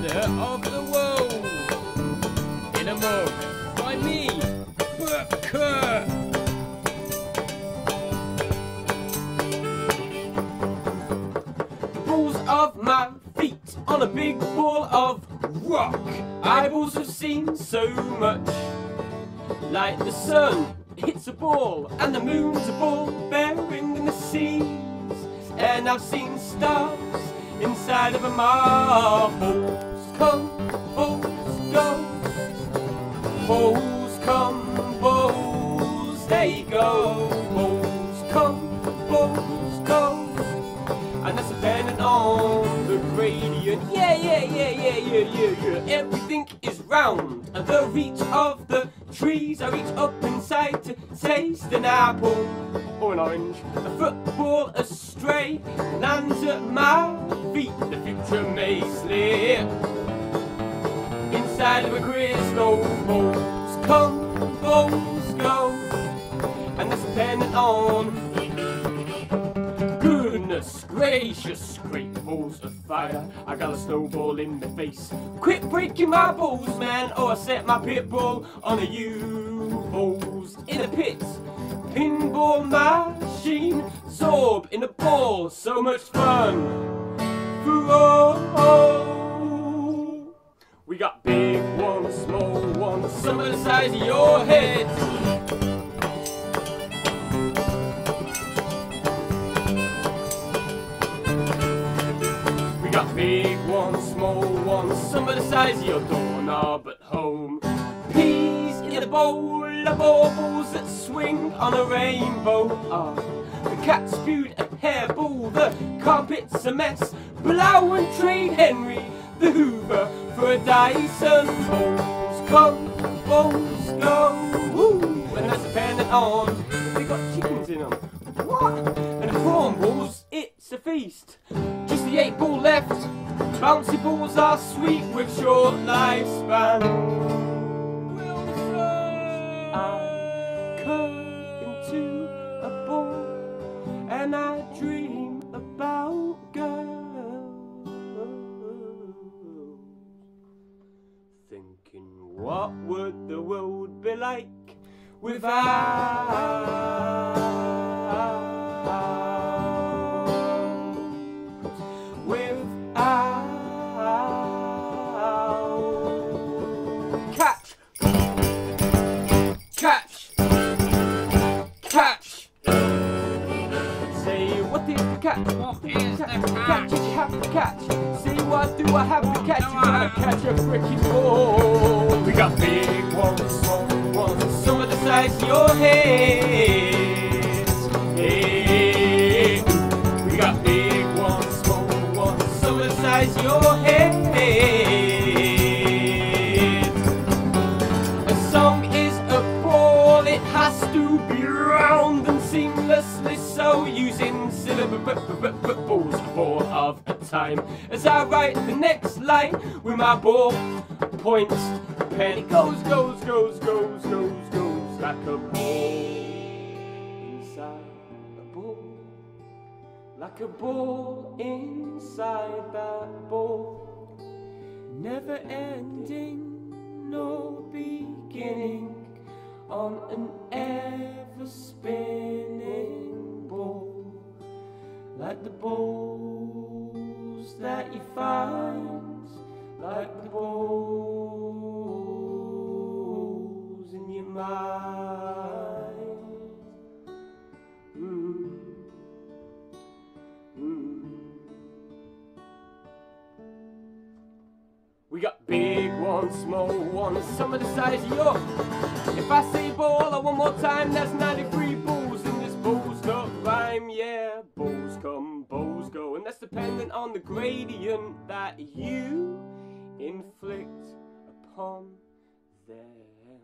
center of the world. In a mug by me, Booker. balls of my feet on a big ball of rock. Eyeballs have also seen so much. Like the sun hits a ball and the moon's a ball bearing in the seas. And I've seen stars inside of a marbles come, balls go. Balls come, balls they go. Balls come, balls go and that's dependent on the gradient. Yeah, yeah, yeah, yeah, yeah, yeah, yeah. Everything is round at the reach of the trees. I reach up inside to taste an apple or an orange. A football astray lands at my feet. The future may slip inside of a crystal. Balls come, balls go, and that's dependent on Goodness gracious, great balls of fire. I got a snowball in the face. Quit breaking my balls, man, or I set my pit bull on a U balls in a pit. Pinball machine, zorb in a ball, so much fun. We got big ones, small ones, some of the size of your head. We got big ones, small ones, some of the size of your doorknob at home. Peas in a bowl of baubles that swing on a rainbow. Ah, the cat spewed a hairball, the carpet's a mess. Blow and trade Henry the Hoover for a Dyson. Balls come, balls go, woo, and that's dependent on if they got chickens in them. What? And the prawn balls, it's a feast. Just the eight ball left. Bouncy balls are sweet with short lifespan. Will the sun I cut into a ball and I dream what would the world be like without? Say what do I have to catch? You gotta catch a freaking ball. We got big ones, small ones, some of the size of your head. Of a time. As I write the next line with my ball point pen, it goes, goes, goes, goes, goes, goes like a ball inside a ball, like a ball inside that ball. Never ending, no beginning on an ever spinning ball. Like the balls that you find, like the balls in your mind. Mm. Mm. We got big ones, small ones, some of the size of your. If I say ball one more time, that's 93 balls in this balls don't rhyme. Yeah, balls dependent on the gradient that you inflict upon them.